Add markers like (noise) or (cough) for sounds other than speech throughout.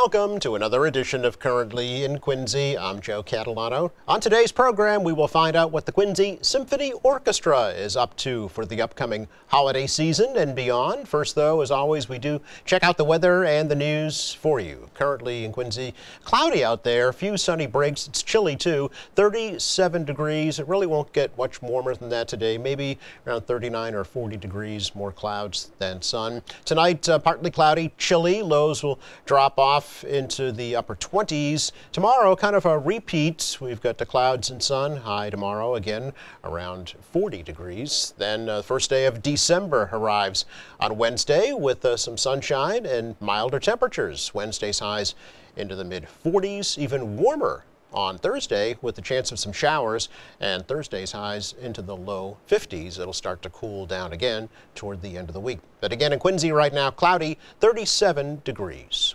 welcome to another edition of Currently in Quincy. I'm Joe Catalano. On today's program, we will find out what the Quincy Symphony Orchestra is up to for the upcoming holiday season and beyond. First, though, as always, we do check out the weather and the news for you. Currently in Quincy, cloudy out there, a few sunny breaks. It's chilly too, 37 degrees. It really won't get much warmer than that today, maybe around 39 or 40 degrees, more clouds than sun. Tonight, uh, partly cloudy, chilly. Lows will drop off into the upper 20s. Tomorrow, kind of a repeat. We've got the clouds and sun. High tomorrow again around 40 degrees. Then uh, first day of December arrives on Wednesday with uh, some sunshine and milder temperatures. Wednesday's highs into the mid 40s, even warmer on Thursday with the chance of some showers and Thursday's highs into the low 50s. It'll start to cool down again toward the end of the week. But again in Quincy right now, cloudy, 37 degrees.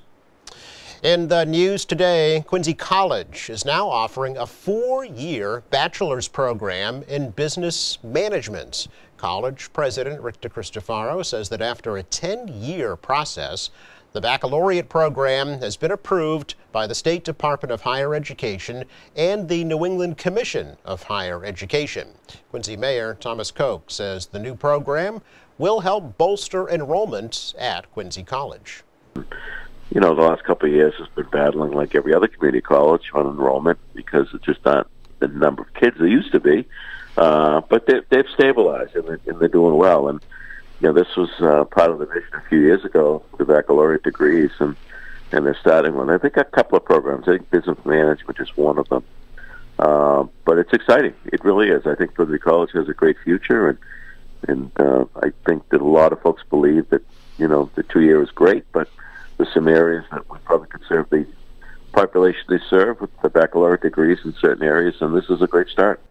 In the news today, Quincy College is now offering a four-year bachelor's program in business management. College President Rick DeCristofaro says that after a 10-year process, the baccalaureate program has been approved by the State Department of Higher Education and the New England Commission of Higher Education. Quincy Mayor Thomas Koch says the new program will help bolster enrollment at Quincy College you know, the last couple of years has been battling like every other community college on enrollment because it's just not the number of kids there used to be. Uh, but they, they've stabilized and they're, and they're doing well. And you know, this was uh, part of the vision a few years ago, the baccalaureate degrees, and and they're starting one. I think a couple of programs. I think business management is one of them. Uh, but it's exciting. It really is. I think Liberty College has a great future, and and uh, I think that a lot of folks believe that you know the two year is great, but there's some areas that we probably could serve the population they serve with the baccalaureate degrees in certain areas, and this is a great start.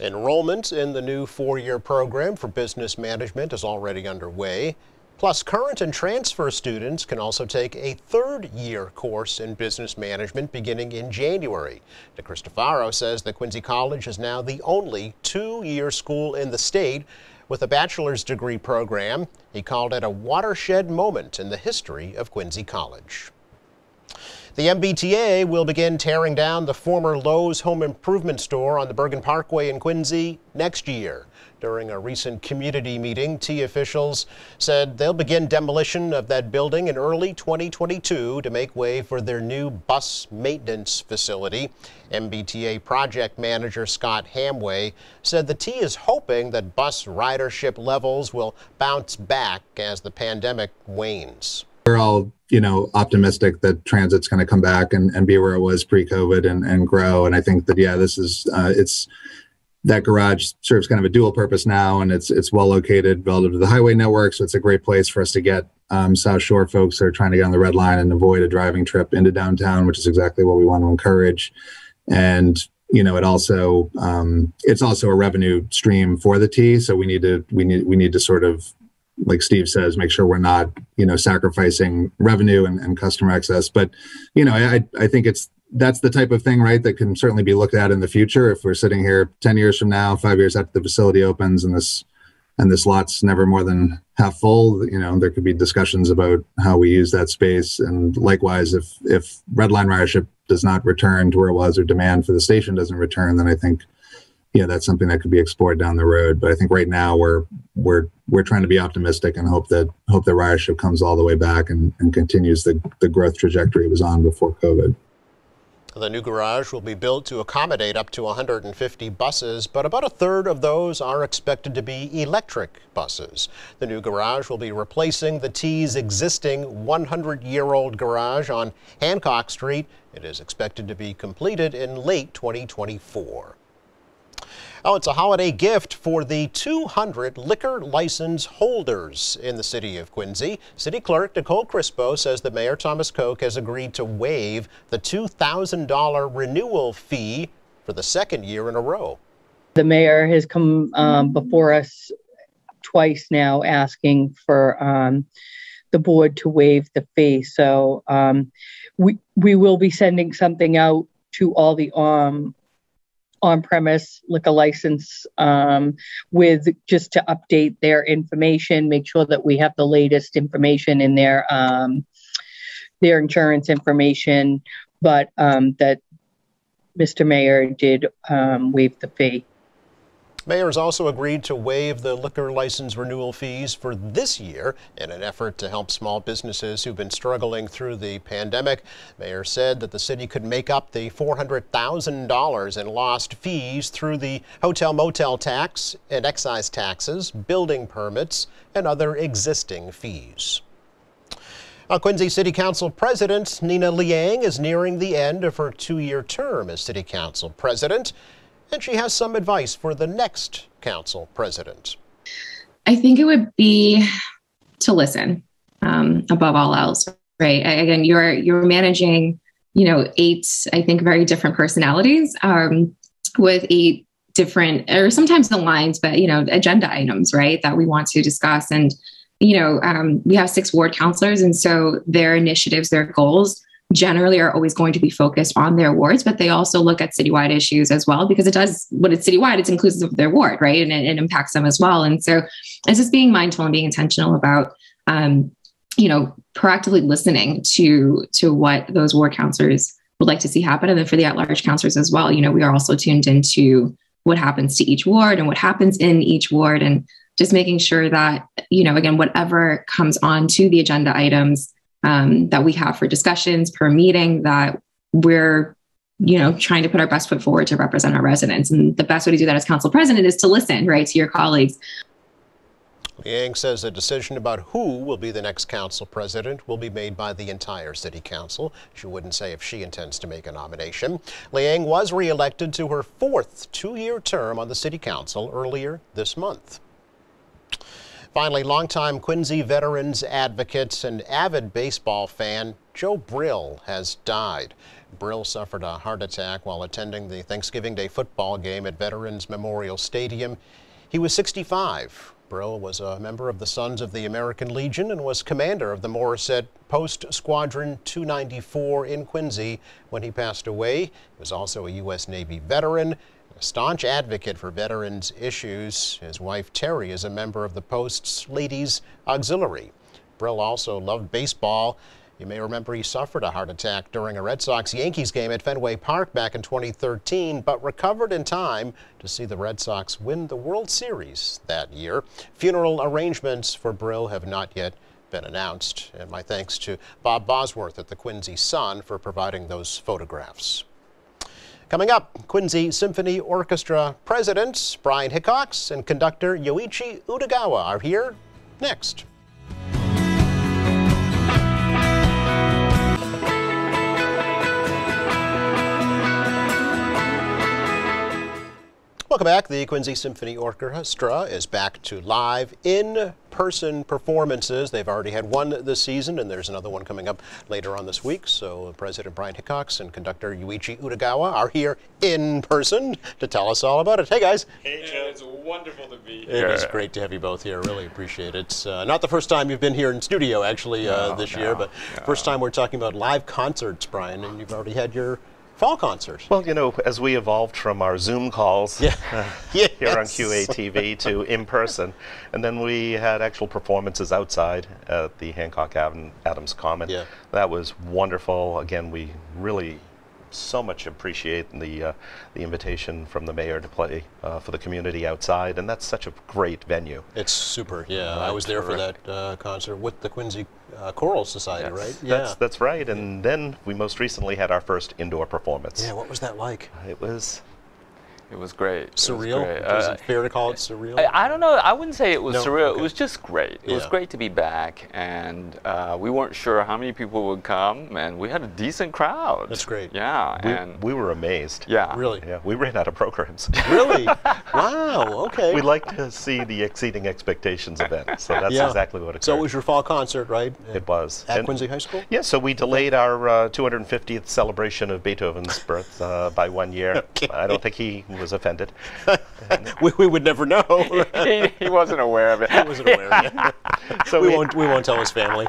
Enrollment in the new four-year program for business management is already underway. Plus, current and transfer students can also take a third-year course in business management beginning in January. DeCristofaro says that Quincy College is now the only two-year school in the state with a bachelor's degree program. He called it a watershed moment in the history of Quincy College. The MBTA will begin tearing down the former Lowe's home improvement store on the Burgin Parkway in Quincy next year. During a recent community meeting, T officials said they'll begin demolition of that building in early 2022 to make way for their new bus maintenance facility. MBTA project manager Scott Hamwey said the T is hoping that bus ridership levels will bounce back as the pandemic wanes. We're all, you know, optimistic that transit's going to come back and, and be where it was pre-COVID and, and grow. And I think that, yeah, this is, uh, it's, that garage serves kind of a dual purpose now, and it's it's well located relative to the highway network, so it's a great place for us to get um, South Shore folks that are trying to get on the red line and avoid a driving trip into downtown, which is exactly what we want to encourage. And you know, it also um, it's also a revenue stream for the T, so we need to we need we need to sort of like Steve says, make sure we're not, you know, sacrificing revenue and, and customer access. But, you know, I, I think it's that's the type of thing, right, that can certainly be looked at in the future. If we're sitting here 10 years from now, five years after the facility opens and this and this lot's never more than half full, you know, there could be discussions about how we use that space. And likewise, if if redline ridership does not return to where it was or demand for the station doesn't return, then I think, yeah, that's something that could be explored down the road. But I think right now we're we're we're trying to be optimistic and hope that hope that ridership comes all the way back and, and continues the, the growth trajectory it was on before COVID. The new garage will be built to accommodate up to 150 buses, but about a third of those are expected to be electric buses. The new garage will be replacing the T's existing 100-year-old garage on Hancock Street. It is expected to be completed in late 2024. Oh, it's a holiday gift for the 200 liquor license holders in the city of Quincy. City Clerk Nicole Crispo says that Mayor Thomas Koch has agreed to waive the $2,000 renewal fee for the second year in a row. The mayor has come um, before us twice now asking for um, the board to waive the fee. So um, we we will be sending something out to all the um, on-premise liquor license um, with just to update their information, make sure that we have the latest information in their um, their insurance information, but um, that Mr. Mayor did um, waive the fee. Mayor has also agreed to waive the liquor license renewal fees for this year in an effort to help small businesses who've been struggling through the pandemic. Mayor said that the city could make up the $400,000 in lost fees through the hotel motel tax and excise taxes, building permits, and other existing fees. Quincy City Council President Nina Liang is nearing the end of her two year term as City Council President and she has some advice for the next council president. I think it would be to listen um, above all else, right? Again, you're you're managing, you know, eight I think very different personalities um, with eight different or sometimes aligned, but you know, agenda items, right? That we want to discuss and. You know, um, we have six ward counselors, and so their initiatives, their goals generally are always going to be focused on their wards, but they also look at citywide issues as well because it does when it's citywide, it's inclusive of their ward, right? And it, it impacts them as well. And so it's just being mindful and being intentional about um, you know, proactively listening to to what those ward counselors would like to see happen. And then for the at-large counselors as well, you know, we are also tuned into what happens to each ward and what happens in each ward and just making sure that, you know, again, whatever comes on to the agenda items um, that we have for discussions per meeting that we're you know trying to put our best foot forward to represent our residents and the best way to do that as council president is to listen right to your colleagues Liang says a decision about who will be the next council president will be made by the entire city council. She wouldn't say if she intends to make a nomination. Liang was reelected to her fourth two-year term on the city council earlier this month. Finally, longtime Quincy veterans advocate and avid baseball fan Joe Brill has died. Brill suffered a heart attack while attending the Thanksgiving Day football game at Veterans Memorial Stadium. He was 65. Brill was a member of the Sons of the American Legion and was commander of the Morrisette Post Squadron 294 in Quincy when he passed away. He was also a U.S. Navy veteran a staunch advocate for veterans' issues, his wife Terry is a member of the Post's Ladies Auxiliary. Brill also loved baseball. You may remember he suffered a heart attack during a Red Sox Yankees game at Fenway Park back in 2013, but recovered in time to see the Red Sox win the World Series that year. Funeral arrangements for Brill have not yet been announced. And my thanks to Bob Bosworth at the Quincy Sun for providing those photographs. Coming up, Quincy Symphony Orchestra President Brian Hickox and conductor Yoichi Udagawa are here next. Welcome back. The Quincy Symphony Orchestra is back to live in person performances. They've already had one this season, and there's another one coming up later on this week. So, President Brian Hickox and conductor Yoichi Udagawa are here in person to tell us all about it. Hey, guys. Hey, Joe. It's wonderful to be here. It is great to have you both here. Really appreciate it. Uh, not the first time you've been here in studio, actually, uh, no, this no, year, but no. first time we're talking about live concerts, Brian, and you've already had your fall concert. Well, you know, as we evolved from our Zoom calls yeah. (laughs) uh, yes. (laughs) here on QATV (laughs) to in person, and then we had actual performances outside at the Hancock Adams Common. Yeah. That was wonderful. Again, we really so much appreciate the uh, the invitation from the mayor to play uh, for the community outside, and that's such a great venue. It's super. Yeah, uh, I was there for that uh, concert with the Quincy uh, Choral Society, that's, right? Yeah, that's, that's right. And then we most recently had our first indoor performance. Yeah, what was that like? It was it was great. Surreal? It was, great. Is uh, it fair to call it surreal? I, I, don't know. I wouldn't say it was no? surreal. Okay. It was just great. It yeah. was great to be back, and uh, we weren't sure how many people would come, and we had a decent crowd. That's great. Yeah, we, and we were amazed. Yeah, really. Yeah, we ran out of programs. really? (laughs) wow. Okay. We like to see the exceeding expectations event, so that's yeah. exactly what occurred. So it was your fall concert, right? It was at and Quincy High School. Yeah. So we delayed our uh, 250th celebration of Beethoven's birth uh, by one year. (laughs) Okay. I don't think he was offended. (laughs) we, we, would never know. he, (laughs) he, wasn't aware of it. (laughs) He wasn't aware of it. so we, we, won't we won't tell his family.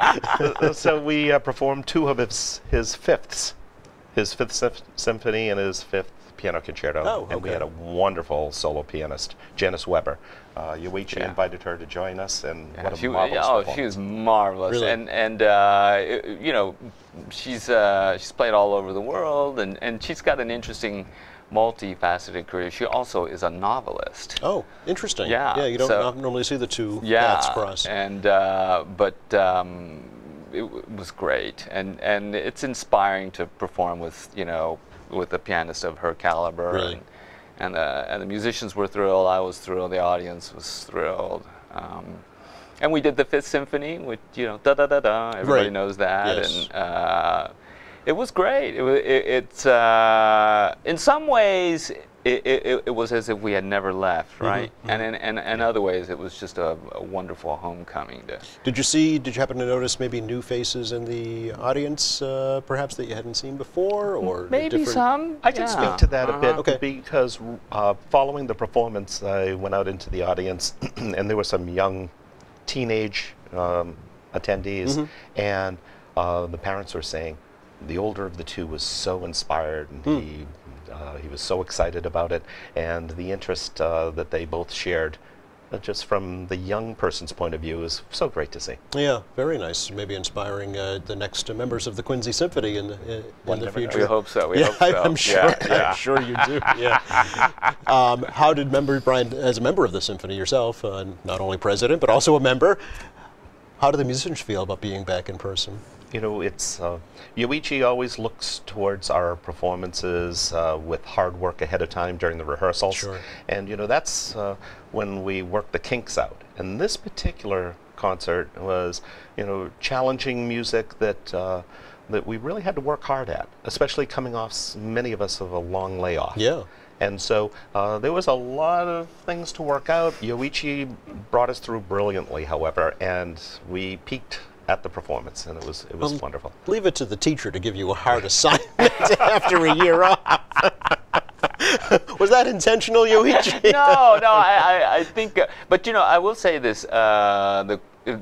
so we uh, performed two of his his fifths, his fifth symphony and his fifth piano concerto, oh, okay. and we had a wonderful solo pianist, Janice Weber. Uh, Yoichi yeah. invited her to join us, and yeah, what a she, marvelous Oh, she was marvelous, really? and and uh, it, you know, she's uh, she's played all over the world, and and she's got an interesting multifaceted career. She also is a novelist. Oh, interesting. Yeah. Yeah, you don't so, normally see the two yeah, paths cross. And uh, but um, it, was great, and and it's inspiring to perform with you know with a pianist of her caliber. Really. And, and, uh, and the musicians were thrilled. I was thrilled. The audience was thrilled. Um, and we did the Fifth Symphony, which you know, da da da da. Everybody right. knows that. Yes. And uh, it was great. It, it, it's uh, in some ways it, it, it, was as if we had never left, mm-hmm, right? Mm-hmm, and in and, and other ways, it was just a, a, wonderful homecoming. To did you see? Did you happen to notice maybe new faces in the audience, uh, perhaps that you hadn't seen before, or maybe some? I can yeah. speak to that uh-huh. a bit okay. because uh, following the performance, I went out into the audience, (clears throat) and there were some young teenage um, attendees, mm-hmm. and uh, the parents were saying the older of the two was so inspired and mm. he uh, he was so excited about it and the interest uh, that they both shared uh, just from the young person's point of view is so great to see. Yeah, very nice. Maybe inspiring uh, the next members of the Quincy Symphony in the, in the future. We hope so. We yeah, hope so. I'm sure. Yeah, yeah. I'm sure you do. (laughs) Yeah. um, how did member Brian, as a member of the symphony yourself, uh, not only president but also a member, how do the musicians feel about being back in person? You know, it's uh, Yoichi always looks towards our performances uh, with hard work ahead of time during the rehearsals, sure. and you know that's uh, when we work the kinks out. And this particular concert was, you know, challenging music that uh, that we really had to work hard at, especially coming off many of us of a long layoff. Yeah. And so uh, there was a lot of things to work out. Yoichi brought us through brilliantly, however, and we peaked at the performance, and it was it was wonderful. Leave it to the teacher to give you a hard assignment (laughs) after a year off. (laughs) was that intentional, Yoichi? (laughs) no, no. I, I, I think, uh, but you know, I will say this: uh, the, uh,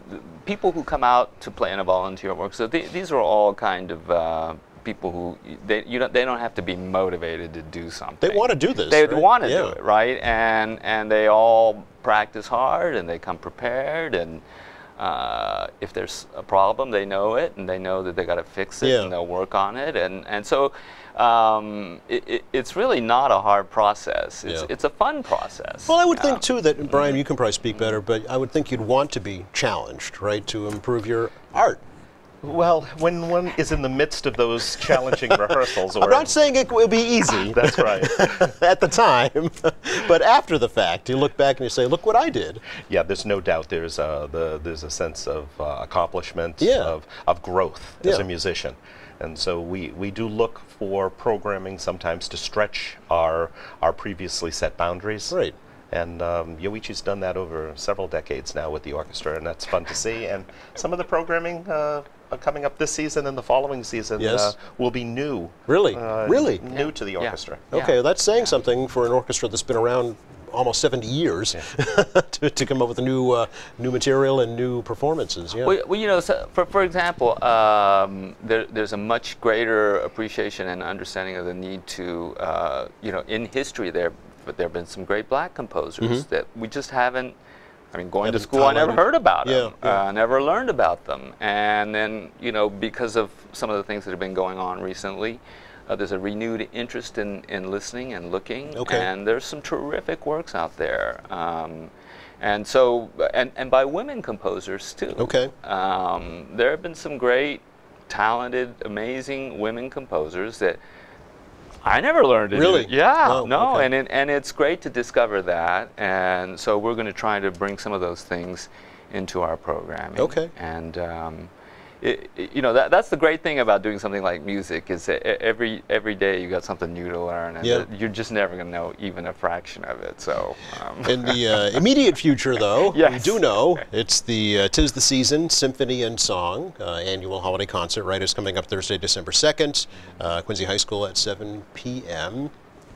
people who come out to play in a volunteer work, so th these are all kind of. Uh, people who they you don't they don't have to be motivated to do something. They want to do this. They right? want to yeah. do it, right? And and they all practice hard and they come prepared and uh, if there's a problem, they know it and they know that they got to fix it yeah. and they'll work on it. And, and so um, it, it, it's really not a hard process. It's, yeah. it's a fun process. Well, I would think too that, Brian, you can probably speak better, but I would think you'd want to be challenged, right, to improve your art. Well, when one is in the midst of those challenging rehearsals, or I'm not saying it will be easy. (laughs) That's right. (laughs) at the time, but after the fact, you look back and you say, "Look what I did." Yeah, there's no doubt. There's a the, there's a sense of uh, accomplishment, yeah. of of growth yeah. as a musician, and so we we do look for programming sometimes to stretch our our previously set boundaries. Right. And um, Yoichi's done that over several decades now with the orchestra, and that's fun to see. And some of the programming uh, uh, coming up this season and the following season yes. uh, will be new. Really? Uh, really? New yeah. to the orchestra. Yeah. Okay, well, that's saying something for an orchestra that's been around almost 70 years (laughs) to, to, come up with new uh, new material and new performances. Yeah. Well, well you know, so for, for example, um, there, there's a much greater appreciation and understanding of the need to, uh, you know, in history there, but there have been some great black composers mm -hmm. that we just haven't I mean, going to school, I never heard about them. Yeah, yeah. Uh, never learned about them. And then, you know, because of some of the things that have been going on recently, uh, there's a renewed interest in, in listening and looking. Okay. And there's some terrific works out there. Um, and so, and, and by women composers too. Okay. Um, there have been some great, talented, amazing women composers that I never learned it. Really? Yeah. No, okay. and it, and it's great to discover that, and so we're going to try to bring some of those things into our programming. Okay. And um, it, it, you know that that's the great thing about doing something like music is that every every day you got something new to learn, and yeah. you're just never going to know even a fraction of it. So. Um. (laughs) In the uh, immediate future, though, yes. we do know it's the uh, "Tis the Season" Symphony and Song uh, annual holiday concert. Right, is coming up Thursday, December second, uh, Quincy High School at 7 p.m.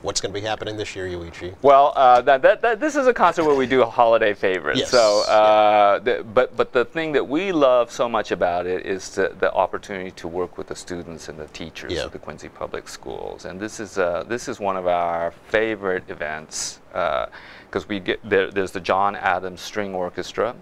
What's going to be happening this year, Yoichi? Well, uh, that, that, that, this is a concert where we do holiday favorites. Yes. So, uh, yeah. the, but but the thing that we love so much about it is the, the opportunity to work with the students and the teachers yeah. of the Quincy Public Schools, and this is uh, this is one of our favorite events because uh, we get there, there's the John Adams String Orchestra.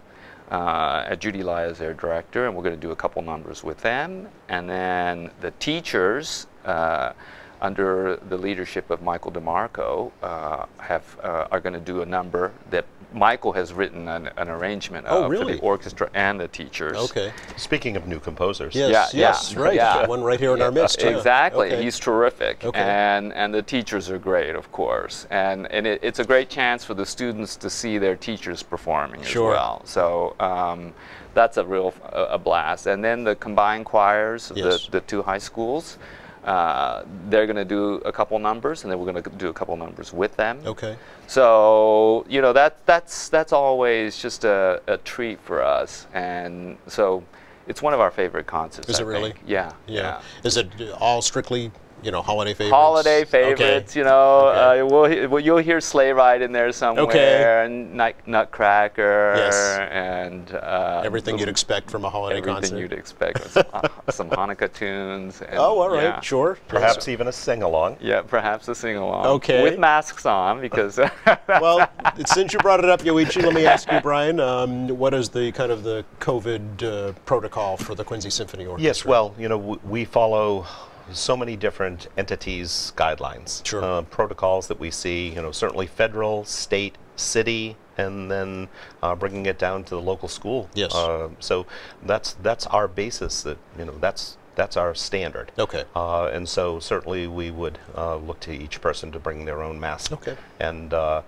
Uh, at Judy Lai as their director, and we're going to do a couple numbers with them. And then the teachers, uh, under the leadership of Michael DeMarco, uh, have uh, are going to do a number that Michael has written an, an arrangement oh, of really? for the orchestra and the teachers. Okay. Speaking of new composers. Yes, yeah, yes, yeah, right. Yeah. One right here in our midst. Exactly. Okay. He's terrific. Okay. And and the teachers are great, of course. And and it, it's a great chance for the students to see their teachers performing sure. as well. So um, that's a real a blast. And then the combined choirs of yes. the, the two high schools. Uh, they're going to do a couple numbers, and then we're going to do a couple numbers with them. Okay. So you know that that's that's always just a, a treat for us, and so it's one of our favorite concerts. Is I it really? Yeah, yeah. Yeah. Is it all strictly you know, holiday favorites. Holiday favorites, okay. you know. Okay. Uh, we'll, well, you'll hear Sleigh Ride in there somewhere, okay. and nut, Nutcracker, yes. and uh, everything you'd expect from a holiday everything concert. you'd expect. some, uh, (laughs) some Hanukkah tunes. And, oh, all right, yeah. sure. Perhaps even a sing along. Yeah, perhaps a sing along. Okay. With masks on, because. (laughs) well, since you brought it up, Yoichi, let me ask you, (laughs) Brian, um, what is the kind of the COVID uh, protocol for the Quincy Symphony Orchestra? Yes, well, you know, we follow so many different entities' guidelines, sure. uh, protocols that we see. You know, certainly federal, state, city, and then uh, bringing it down to the local school. Yes. Uh, so that's that's our basis. That you know that's that's our standard. Okay. Uh, and so certainly we would uh, look to each person to bring their own mask. Okay. And uh,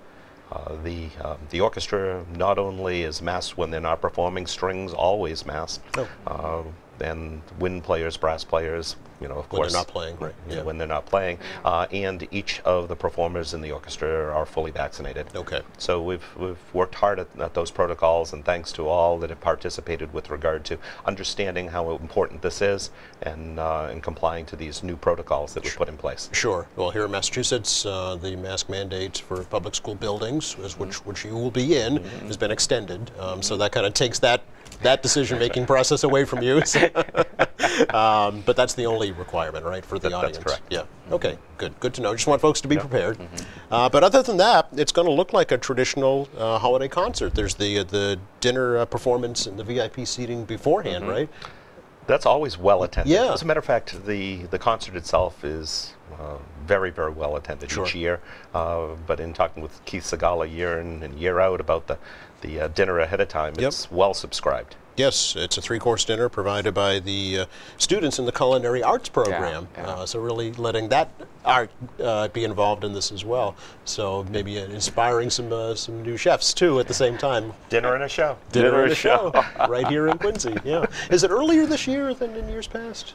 the um, the orchestra not only is masked when they're not performing, strings always masked. Oh. and wind players, brass players, you know, of when course, they're not playing, right? Yeah. When they're not playing, uh, and each of the performers in the orchestra are fully vaccinated. Okay. So we've we've worked hard at, at, those protocols, and thanks to all that have participated with regard to understanding how important this is, and uh, and complying to these new protocols that we put in place. Sure. Well, here in Massachusetts, uh, the mask mandate for public school buildings, which mm-hmm. which you will be in, mm-hmm. has been extended. Um, so that kind of takes that that decision-making process away from you. (laughs) um, but that's the only requirement, right, for the that, audience? That's correct. Yeah. Okay. Good. Good to know. Just want folks to be yeah. prepared. Mm-hmm. Uh, but other than that, it's going to look like a traditional uh, holiday concert. There's the uh, the dinner uh, performance and the VIP seating beforehand, right? That's always well attended. Yeah. As a matter of fact, the the concert itself is uh, very, very well attended sure. each year. Uh, but in talking with Keith Segala year in and year out about the the uh, dinner ahead of time, yep. it's well subscribed. Yes, it's a three-course dinner provided by the uh, students in the culinary arts program. Yeah, yeah. Uh, so really letting that art uh, be involved in this as well. So maybe inspiring some uh, some new chefs too at the same time. Dinner and a show. Dinner, Dinner and a show, right here in Quincy. Yeah. Is it earlier this year than in years past?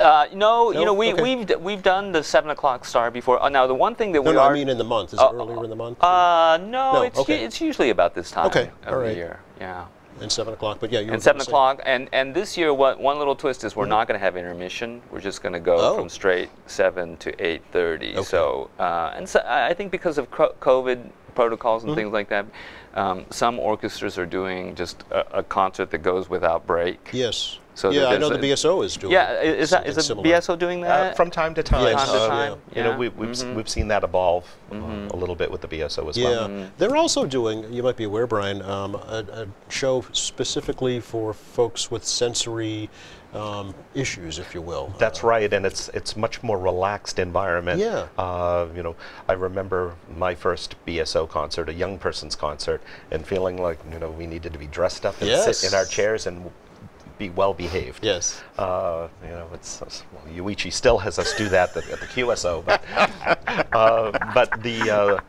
Uh, no, no, you know we okay. we've we've done the seven o'clock star before. Uh, now the one thing that no, we no, are I mean in the month. Is it earlier in the month? Uh, no, no it's okay. it's usually about this time okay. of All right. the year. Yeah. And seven o'clock, but yeah, you and seven o'clock, and and this year, what one little twist is we're mm-hmm. not going to have intermission. We're just going to go oh. from straight seven to eight thirty. Okay. So, uh, and so I think because of COVID protocols and mm-hmm. things like that, um, some orchestras are doing just a, a, concert that goes without break. Yes. So yeah, I know the BSO is doing. Yeah, is that is the similar. BSO doing that uh, from time to time? Yes. Time to uh, time. You yeah. know, we, we've mm-hmm. we've seen that evolve mm-hmm. uh, a little bit with the BSO as yeah. well. Yeah, they're also doing. You might be aware, Brian, um, a, a, show specifically for folks with sensory. Um, issues, if you will. That's uh, right, and it's it's much more relaxed environment. Yeah. Uh, you know, I remember my first BSO concert, a young person's concert, and feeling like you know we needed to be dressed up and yes. sit in our chairs and be well behaved. Yes. Uh, you know, it's well, Yoichi still has us do that at the, at the QSO, but (laughs) uh, but the uh,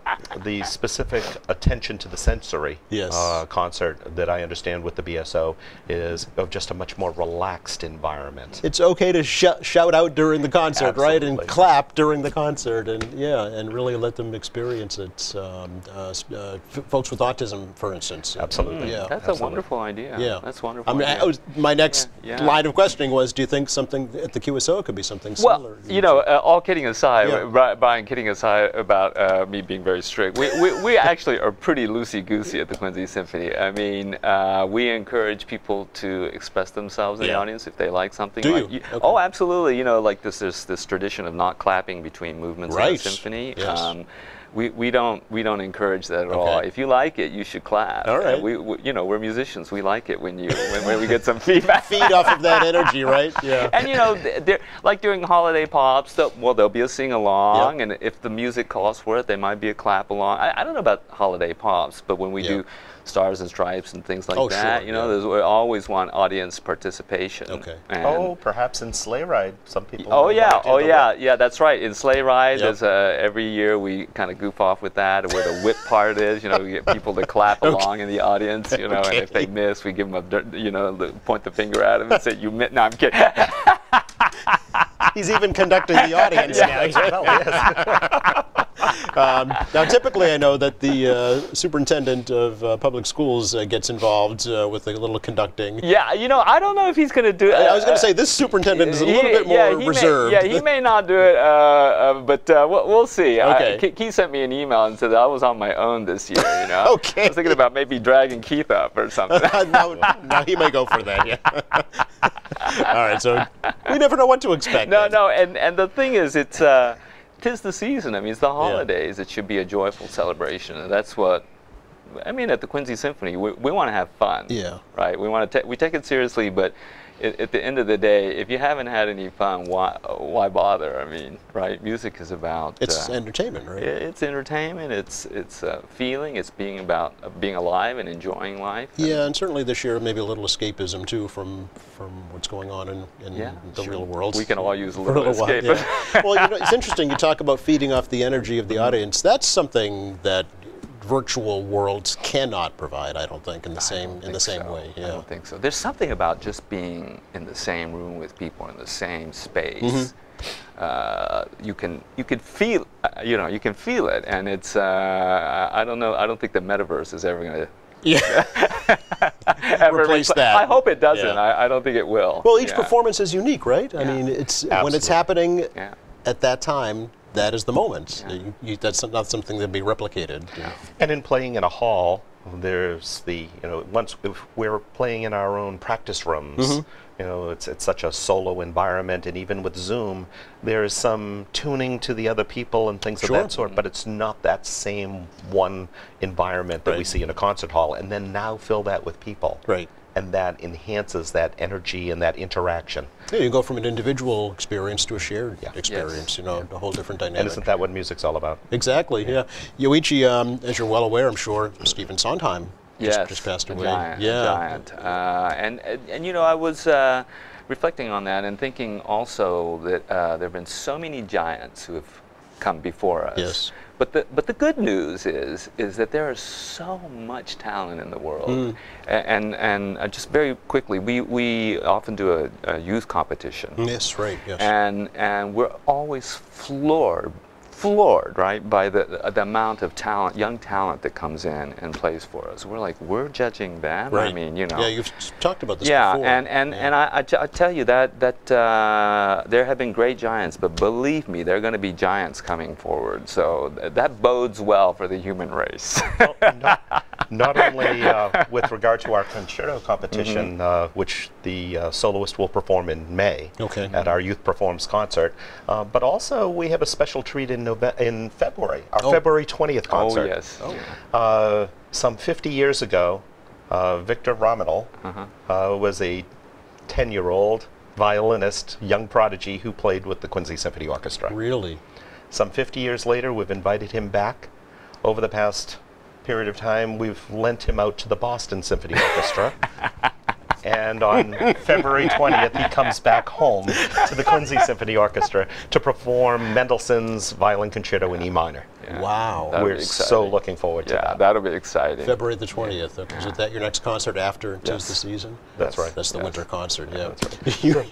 the specific attention to the sensory yes. uh, concert that I understand with the BSO is of just a much more relaxed environment. It's okay to sh shout out during the concert, Absolutely. right, and clap during the concert, and yeah, and really let them experience it. Um, uh, uh, folks with autism, for instance. Absolutely. Yeah. That's Absolutely. a wonderful idea. Yeah, that's wonderful. I mean, idea. I was, my next Yeah, yeah. line of questioning was, do you think something at the QSO could be something Well, similar? you know, uh, all kidding aside, Yeah. Brian kidding aside about uh, me being very strict, we, we, we actually are pretty loosey-goosey at the Quincy Symphony. I mean, uh, we encourage people to express themselves in the audience if they like something. Do like you? Okay. Oh, absolutely. You know, like this, there's this tradition of not clapping between movements in Right. the symphony. Yes. Um, we, we don't we don't encourage that at all. If you like it, you should clap. All right. We, we you know we're musicians. We like it when you when, when we get some (laughs) feedback. Feed off of that energy, right? (laughs) Yeah. And you know, they're, like during holiday pops, well, there'll be a sing along, Yep. and if the music calls for it, there might be a clap along. I, I don't know about holiday pops, but when we Yeah. do stars and stripes and things like Oh, that, sure, you know, yeah. we always want audience participation. Okay. And- oh, perhaps in sleigh ride, some people. Oh yeah, oh the yeah, whip. yeah. That's right. In sleigh ride, Yep. there's uh, every year we kind of goof off with that, where the whip part is. You know, we get people to clap (laughs) along in the audience. You know, and if they miss, we give them a, dirt- you know, the- point the finger at them and say, "You miss." No, I'm kidding. (laughs) He's even conducting the audience (laughs) now. Well, yes. Um, now, typically, I know that the uh, superintendent of uh, public schools uh, gets involved uh, with a little conducting. yeah, you know, I don't know if he's going to do. It. I was going uh, to say this superintendent is a he- little bit more yeah, reserved. May, yeah, he may not do it, uh, uh, but uh, we'll, we'll see. I- Okay. Ke- Keith sent me an email and said I was on my own this year. You know. (laughs) Okay. I was thinking about maybe dragging Keith up or (laughs) something. now, no, he may go for that. Yeah. (laughs) All right, so we never know what to expect. No, then. no, and and the thing is, it's uh, tis the season. I mean, it's the holidays. It should be a joyful celebration, and that's what. I mean, at the Quincy Symphony, we, we want to have fun. Yeah. Right. We want to we take it seriously, but at, at the end of the day, if you haven't had any fun, why why bother? I mean, right? Music is about. It's uh, entertainment, right? it- it's entertainment. It's it's uh, feeling. It's being about uh, being alive and enjoying life. Yeah, and certainly this year maybe a little escapism too from from what's going on in, in Yeah, the sure. real world. We can all use a little while, escape. yeah. well, you know, it's interesting. You talk about feeding off the energy of the Mm-hmm. audience. That's something that virtual worlds cannot provide. I don't think in the same in the same so. way. I don't think so. There's something about just being in the same room with people in the same space. Mm-hmm. Uh, you can you can feel uh, you know you can feel it, and it's uh, I I don't know I don't think the metaverse is ever going (laughs) to Yeah. (laughs) Replace that. I hope it doesn't. Yeah. I, I don't think it will. Well, each Yeah. performance is unique, right? I Yeah. mean, it's when it's happening Yeah. at that time. That is the moment. Yeah. You, you, that's not something that be replicated. And in playing in a hall, there's the you know once if we're playing in our own practice rooms, Mm-hmm. you know it's it's such a solo environment, and even with Zoom, there's some tuning to the other people and things Sure. of that sort. But it's not that same one environment that we see in a concert hall, and then now fill that with people, Right. And that enhances that energy and that interaction. Yeah, you go from an individual experience to a shared Yeah. experience. You know, a whole different dynamic. And isn't that what music's all about? Exactly. Yeah. Yoichi, um, as you're well aware, I'm sure Stephen Sondheim just, yes, just passed a away. Giant, a yeah. giant. Uh, and, and and you know, I was uh, reflecting on that and thinking also that uh, there have been so many giants who have come before us. Yes. But the but the good news is is that there is so much talent in the world. Mm. And and uh, just very quickly, we we often do a, a youth competition. Yes, right. Yes. And and we're always floored, floored, right, by the the amount of talent, young talent that comes in and plays for us. We're like, we're judging them. right. I mean, you know. Yeah, you've talked about this Yeah, before. and and and I, I, t- I tell you that that uh, there have been great giants, but believe me, there are going to be giants coming forward. So th- that bodes well for the human race. Well, not, not (laughs) only uh, with regard to our concerto competition, Mm-hmm. uh, which the uh, soloist will perform in May Okay. at our Youth Performs concert, uh, but also we have a special treat in Nove- in February, our Oh. February 20th concert. oh concert. yes. Uh, some 50 years ago, uh, Victor Romanul Uh-huh. uh, was a 10 year old violinist, young prodigy who played with the Quincy Symphony Orchestra. really. Some 50 years later, we've invited him back. Over the past period of time, we've lent him out to the Boston Symphony Orchestra. (laughs) and on February 20th, he comes back home to the Quincy Symphony Orchestra to perform Mendelssohn's Violin Concerto in E minor. Yeah. Wow. That'll We're so looking forward to Yeah, that. that'll be exciting. February the 20th. Is it that your next concert after Tis Yes. the Season? That's right. That's the Yes. winter concert, yeah. (laughs)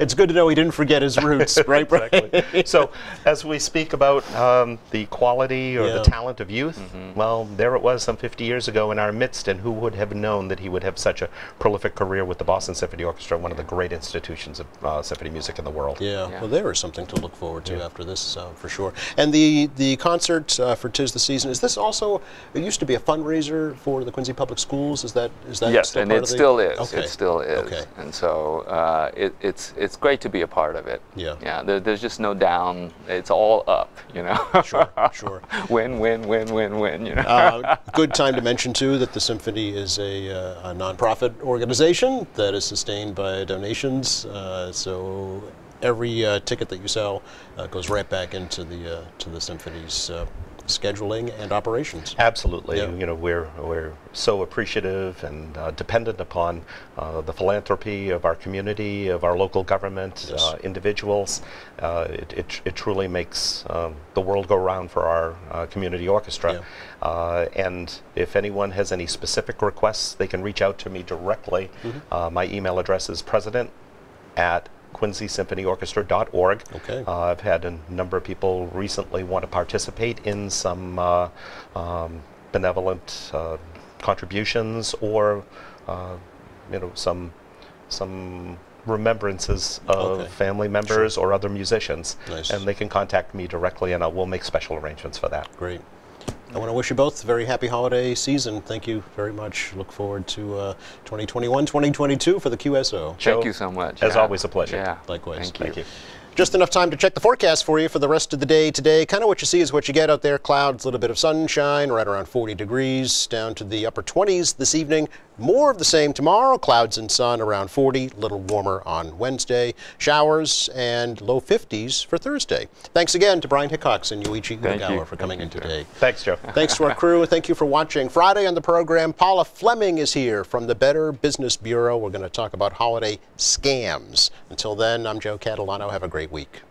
it's good to know he didn't forget his roots, (laughs) right? exactly. so, as we speak about um, the quality or Yeah. the talent of youth, well, there it was some 50 years ago in our midst, and who would have known that he would have such a prolific career with the Boston Symphony Orchestra, one of the great institutions of uh, symphony music in the world. Yeah, Yeah. well, there is something to look forward to after this, uh, for sure. And the the concert uh, for Tis the Season is this also? It used to be a fundraiser for the Quincy Public Schools. Is that is that yes, still and it still is. Okay. It still is. Okay. And so uh, it, it's it's great to be a part of it. Yeah. Yeah. There, there's just no down. It's all up. You know. Sure, sure. (laughs) win, win, win, win, win. You know. Uh, good time to mention too that the symphony is a, uh, a nonprofit organization that is sustained by donations. Uh, so every uh, ticket that you sell uh, goes right back into the uh, to the symphony's uh, scheduling and operations. Absolutely. Yeah. You know, we're, we're so appreciative and uh, dependent upon uh, the philanthropy of our community, of our local government, Yes. uh, individuals. Uh, it, it, it truly makes um, the world go round for our uh, community orchestra. Yeah. Uh, and if anyone has any specific requests, they can reach out to me directly. Mm-hmm. Uh, my email address is president at quincy-symphonyorchestra.org. Okay. Uh, I've had a number of people recently want to participate in some uh, um, benevolent uh, contributions or, uh, you know, some some remembrances of Okay. family members or other musicians. Nice. And they can contact me directly, and I will make special arrangements for that. Great. I want to wish you both a very happy holiday season. Thank you very much. Look forward to uh, 2021, 2022 for the QSO. Thank Joe, you so much. as Yeah. always, a pleasure. Yeah. Likewise. Thank you. Thank you. Just enough time to check the forecast for you for the rest of the day today. Kind of what you see is what you get out there. Clouds, a little bit of sunshine, right around 40 degrees, down to the upper 20s this evening. More of the same tomorrow. Clouds and sun around 40, a little warmer on Wednesday. Showers and low 50s for Thursday. Thanks again to Brian Hickox and Yoichi Thank for coming you, in Joe. today. Thanks, Joe. (laughs) Thanks to our crew. Thank you for watching. Friday on the program, Paula Fleming is here from the Better Business Bureau. We're going to talk about holiday scams. Until then, I'm Joe Catalano. Have a great week.